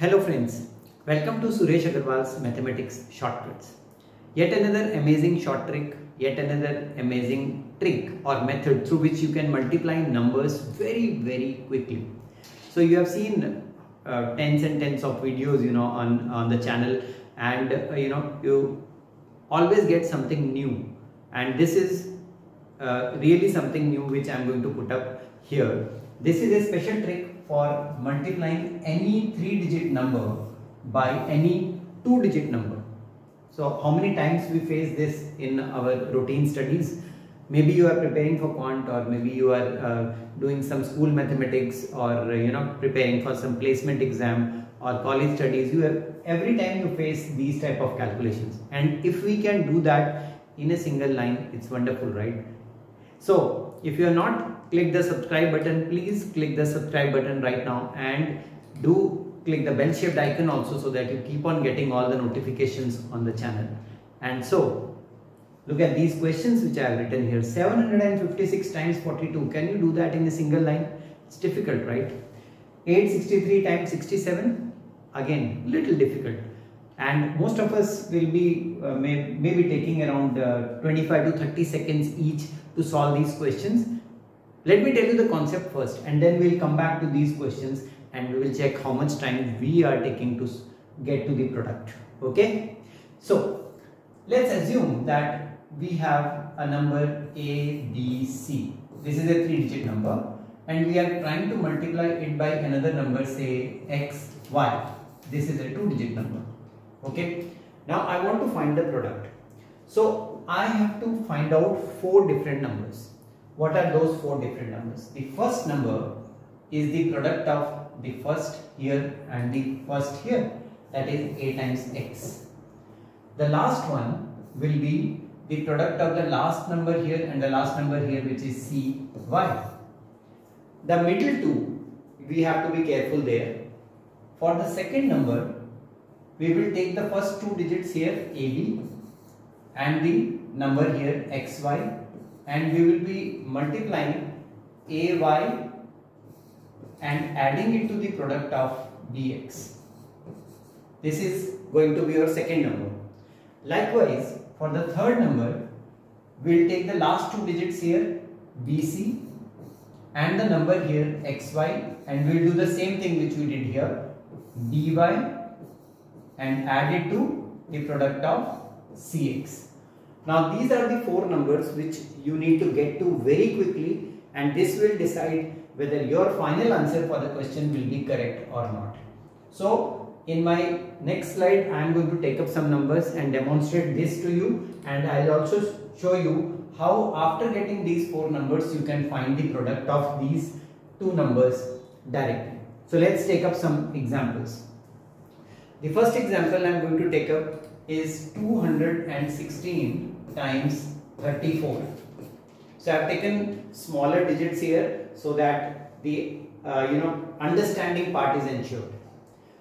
Hello friends, welcome to Suresh Aggarwal's Mathematics Shortcuts. Yet another amazing short trick, yet another amazing trick or method through which you can multiply numbers very very quickly. So you have seen uh, tens and tens of videos you know on, on the channel and uh, you know you always get something new and this is uh, really something new which I am going to put up here. This is a special trick for multiplying any three digit number by any two digit number. So how many times we face this in our routine studies? Maybe you are preparing for quant or maybe you are uh, doing some school mathematics or uh, you know preparing for some placement exam or college studies. You have every time you face these type of calculations and if we can do that in a single line it's wonderful right so if you are not click the subscribe button. Please click the subscribe button right now and do click the bell shaped icon also so that you keep on getting all the notifications on the channel. And so look at these questions which I have written here. 756 times 42 can you do that in a single line? It's difficult right? 863 times 67 again little difficult and most of us will be uh, may, maybe taking around uh, 25 to 30 seconds each to solve these questions. Let me tell you the concept first and then we'll come back to these questions and we will check how much time we are taking to get to the product. Okay. So let's assume that we have a number A, B, C. This is a three digit number and we are trying to multiply it by another number say X, Y. This is a two digit number okay? Now I want to find the product. So I have to find out four different numbers. What are those four different numbers? The first number is the product of the first here and the first here that is a times x. The last one will be the product of the last number here and the last number here which is c y. The middle two we have to be careful there. For the second number we will take the first two digits here AB and the number here XY and we will be multiplying AY and adding it to the product of BX. This is going to be your second number. Likewise, for the third number, we will take the last two digits here BC and the number here XY and we will do the same thing which we did here BY and add it to the product of Cx. Now these are the four numbers which you need to get to very quickly and this will decide whether your final answer for the question will be correct or not. So in my next slide I am going to take up some numbers and demonstrate this to you and I will also show you how after getting these four numbers you can find the product of these two numbers directly. So let's take up some examples. The first example I am going to take up is 216 times 34. So I have taken smaller digits here so that the uh, you know understanding part is ensured.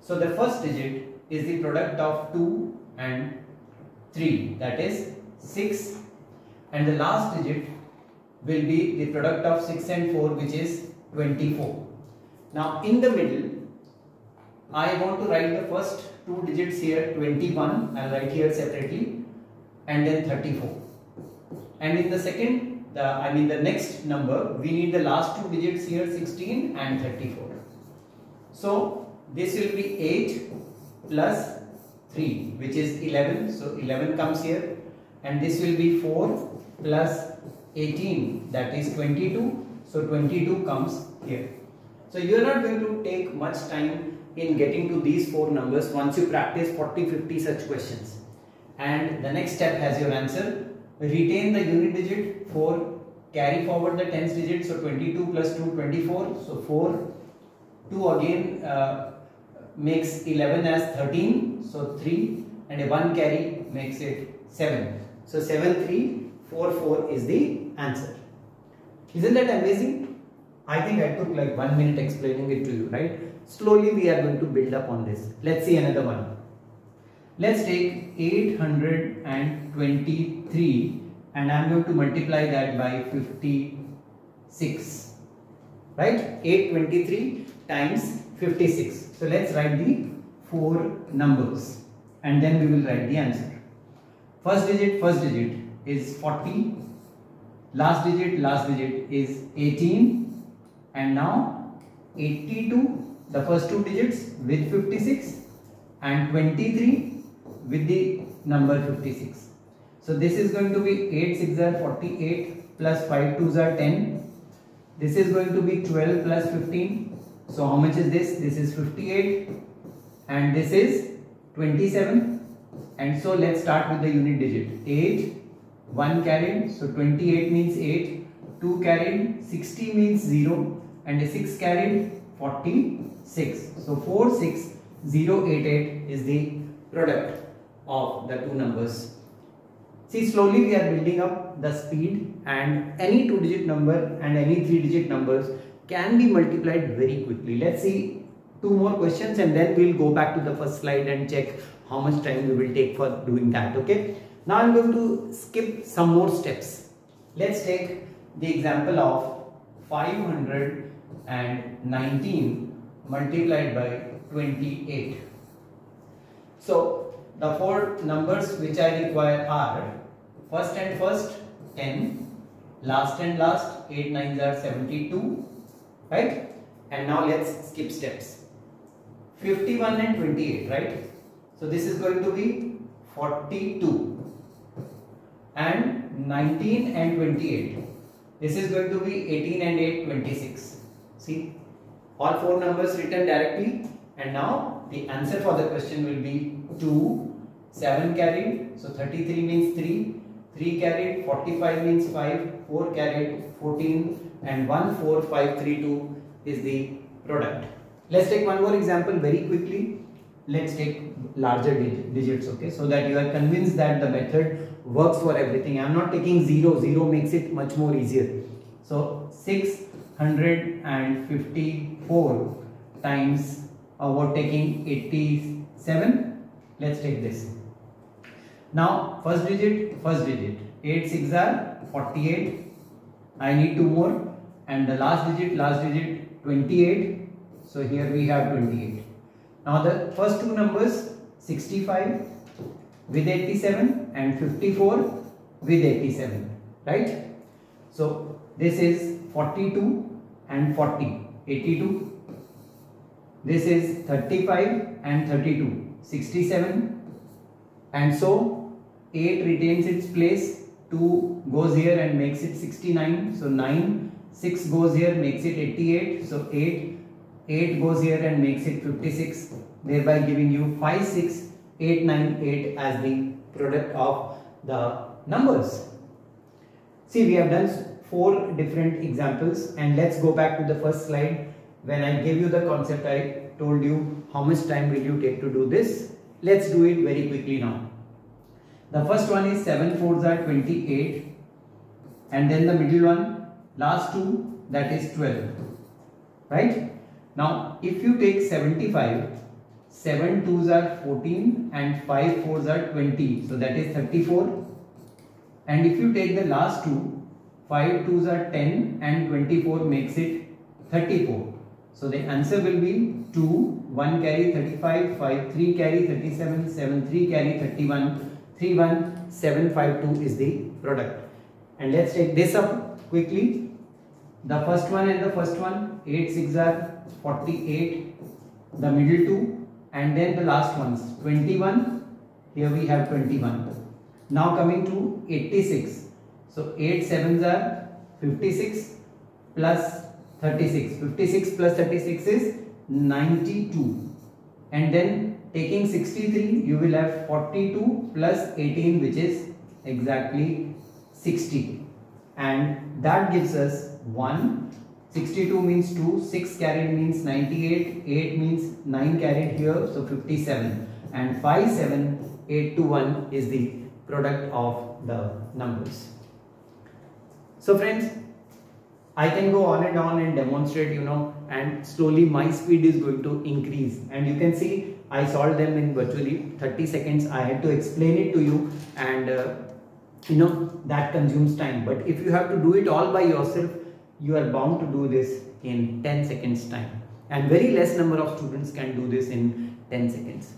So the first digit is the product of 2 and 3 that is 6 and the last digit will be the product of 6 and 4 which is 24. Now in the middle I want to write the first two digits here 21 I'll write here separately. And then 34 and in the second the I mean the next number we need the last two digits here 16 and 34 so this will be 8 plus 3 which is 11 so 11 comes here. And this will be 4 plus 18 that is 22 so 22 comes here. So you are not going to take much time in getting to these four numbers once you practice 40 50 such questions. And the next step has your answer. Retain the unit digit 4 carry forward the tens digit so 22 plus 2 24 so 4 2 again uh, makes 11 as 13 so 3 and a 1 carry makes it 7 so 7 3 4 4 is the answer. Isn't that amazing I think I took like one minute explaining it to you right Slowly we are going to build up on this. Let's see another one. Let's take 823 and I'm going to multiply that by 56. Right? 823 times 56. So let's write the four numbers and then we will write the answer. First digit, first digit is 40. Last digit, last digit is 18. And now 82, the first two digits with 56 and 23 with the number 56. So this is going to be 8 6 are 48 plus 5 2s are 10. This is going to be 12 plus 15. So how much is this? This is 58 and this is 27 and so let's start with the unit digit 8 1 carried so 28 means 8 2 carried 60 means 0 and 6 carried 46 so 46088 is the product of the two numbers. See slowly we are building up the speed and any two digit number and any three digit numbers can be multiplied very quickly. Let's see two more questions and then we'll go back to the first slide and check how much time we will take for doing that okay? Now i'm going to skip some more steps. Let's take the example of 519 multiplied by 28 so the four numbers which i require are first and first 10 last and last 8 nines are 72 right? And now let's skip steps. 51 and 28 right? So this is going to be 42 and 19 and 28. This is going to be 18 and 8, 26. See, all four numbers written directly. And now the answer for the question will be 2, 7 carried, so 33 means 3, 3 carried, 45 means 5, 4 carried, 14 and 1, 4, 5, 3, 2 is the product. Let's take one more example very quickly. Let's take larger digits okay? So that you are convinced that the method works for everything. I'm not taking 0 0 makes it much more easier. So 654 times about taking 87 let's take this. Now first digit first digit. 8 6 are 48 i need two more. And the last digit last digit 28 so here we have 28 now the first two numbers 65 with 87 and 54 with 87 right. So this is 42 and 40 82 this is 35 and 32 67 and so 8 retains its place 2 goes here and makes it 69 so 9 6 goes here makes it 88 so 8 8 goes here and makes it 56 thereby giving you 5 6 8 9 8 as the product of the numbers. See we have done four different examples and let's go back to the first slide when I gave you the concept I told you how much time will you take to do this. Let's do it very quickly now. The first one is 7 4s are 28 and then the middle one last two that is 12 right now, if you take 75, 7 2s are 14 and 5 4s are 20. So that is 34. And if you take the last two, 5 2s are 10 and 24 makes it 34. So the answer will be 2, 1 carry 35, 5 3 carry 37, 7 3 carry 31, 3 1, 7 5 2 is the product. And let's take this up quickly. The first one and the first one, 8 6 are 48 the middle two and then the last ones 21 here we have 21 now coming to 86 so 8 sevens are 56 plus 36 56 plus 36 is 92 and then taking 63 you will have 42 plus 18 which is exactly 60 and that gives us 1 62 means 2, 6 carried means 98, 8 means 9 carried here, so 57 and 5, 7, 8 to 1 is the product of the numbers. So friends, I can go on and on and demonstrate, you know, and slowly my speed is going to increase and you can see I solved them in virtually 30 seconds. I had to explain it to you and uh, you know that consumes time but if you have to do it all by yourself you are bound to do this in 10 seconds time. And very less number of students can do this in 10 seconds